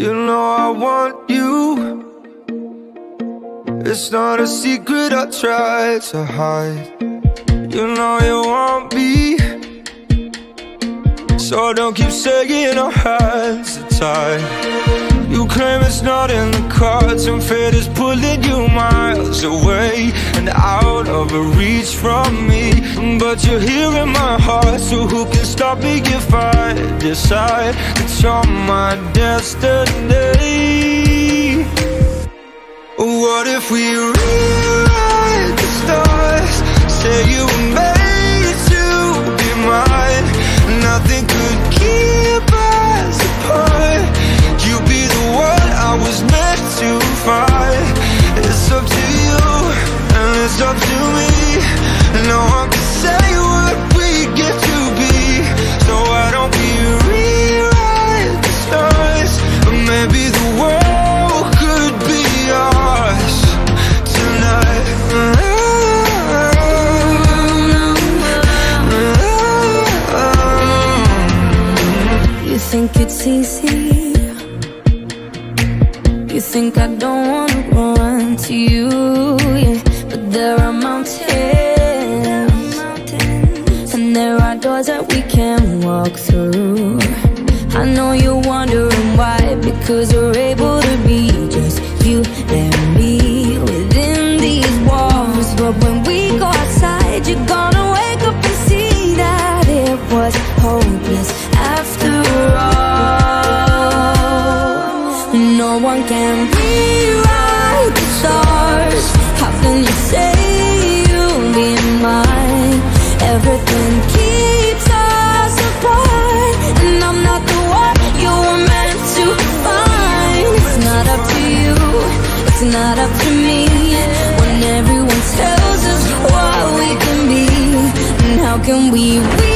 You know I want you. It's not a secret I try to hide. You know you want me So don't keep saying our hands are tied it's not in the cards And fate is pulling you miles away And out of reach from me. But you're here in my heart So who can stop me if I decide That you're my destiny? What if we rewrite the stars? Say you were it's easy You think I don't wanna run to you yeah. But there are mountains And there are doors that we can walk through I know you're wondering why Because you're able one can rewrite the stars. How can you say you'll be mine? Everything keeps us apart And I'm not the one you were meant to find. It's not up to you, it's not up to me. When everyone tells us what we can be And how can we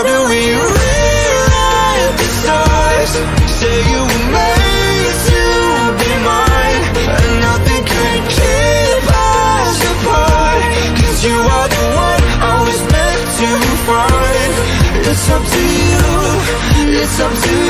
How do we rewrite the stars? Say you were made to be mine. And nothing can keep us apart. Cause you are the one I was meant to find. It's up to you, it's up to me